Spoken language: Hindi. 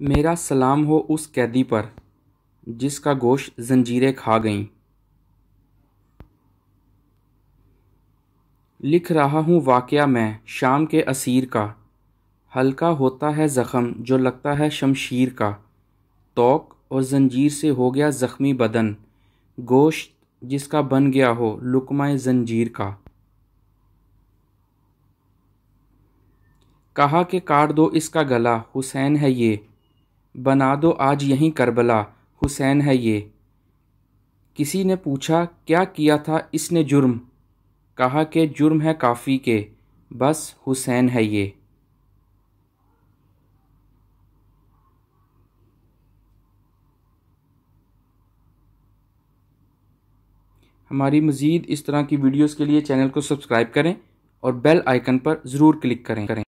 मेरा सलाम हो उस कैदी पर, जिसका गोश जंजीरें खा गईं। लिख रहा हूँ वाकया मैं, शाम के असीर का। हल्का होता है ज़ख़म, जो लगता है शमशीर का। तोक और जंजीर से हो गया ज़ख्मी बदन। गोश्त, जिसका बन गया हो लुकमा जंजीर का। कहा कि काट दो इसका गला, हुसैन है ये। बना दो आज यहीं करबला, हुसैन है ये। किसी ने पूछा, क्या किया था इसने जुर्म? कहा कि, जुर्म है काफ़ी के, बस हुसैन है ये। हमारी मज़ीद इस तरह की वीडियोस के लिए चैनल को सब्सक्राइब करें और बेल आइकन पर ज़रूर क्लिक करें। करें